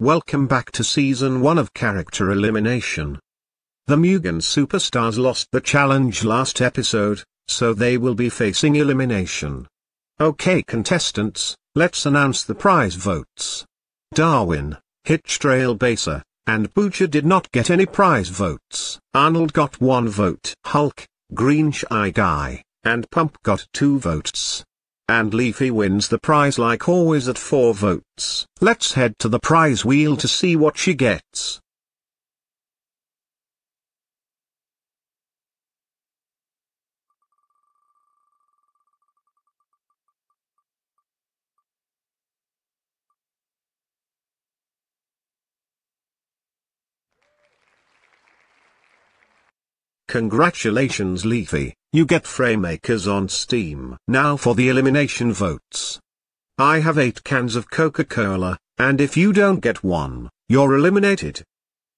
welcome back to season 1 of Character Elimination. The Mugen Superstars lost the challenge last episode, so they will be facing elimination. Okay contestants, let's announce the prize votes. Darwin, Hitch Trailblazer, and Boocher did not get any prize votes. Arnold got one vote. Hulk, Green Shy Guy, and Pump got two votes. And Leafy wins the prize like always at four votes. Let's head to the prize wheel to see what she gets. Congratulations Leafy, you get Framemakers on Steam. Now for the elimination votes. I have 8 cans of Coca-Cola, and if you don't get one, you're eliminated.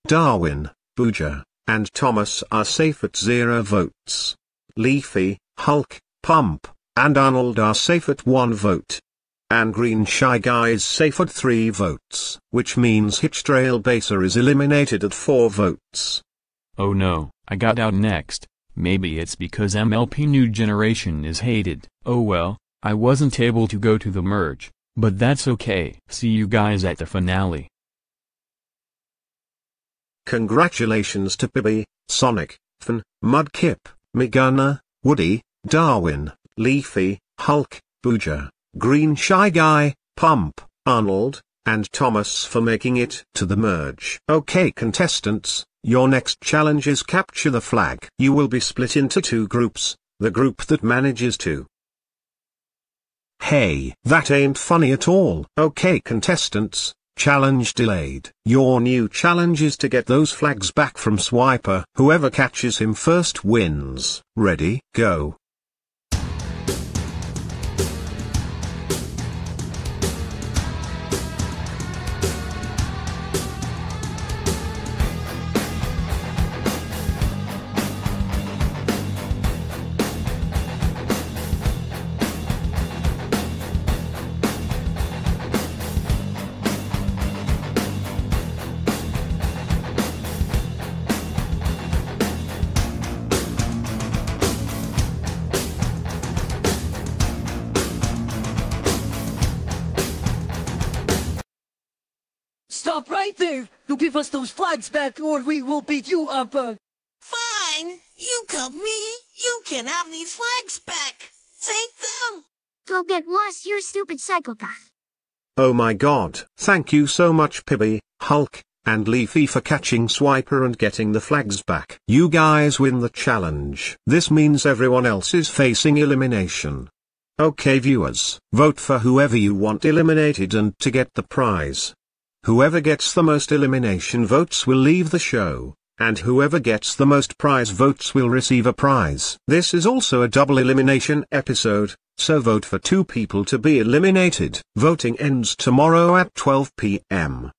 Darwin, Booger, and Thomas are safe at 0 votes. Leafy, Hulk, Pump, and Arnold are safe at 1 vote. And Green Shy Guy is safe at 3 votes. Which means Hitch Trailblazer is eliminated at 4 votes. Oh no, I got out next. Maybe it's because MLP New Generation is hated. Oh well, I wasn't able to go to the merge, but that's okay. See you guys at the finale. Congratulations to Pibby, Sonic, Fan, Mudkip, Megunna, Woody, Darwin, Leafy, Hulk, Booger, Green Shy Guy, Pump, Arnold, and Thomas for making it to the merge. Okay contestants, your next challenge is capture the flag. You will be split into two groups, the group that manages to Hey, that ain't funny at all. Okay contestants, challenge delayed. Your new challenge is to get those flags back from Swiper. Whoever catches him first wins. Ready, go. Stop right there! You give us those flags back or we will beat you up, uh... Fine. You cut me. You can have these flags back. Take them. Go get lost, you stupid psychopath. Oh my god. Thank you so much Pibby, Hulk, and Leafy for catching Swiper and getting the flags back. You guys win the challenge. This means everyone else is facing elimination. Okay viewers, vote for whoever you want eliminated and to get the prize. Whoever gets the most elimination votes will leave the show, and whoever gets the most prize votes will receive a prize. This is also a double elimination episode, so vote for two people to be eliminated. Voting ends tomorrow at 12 p.m.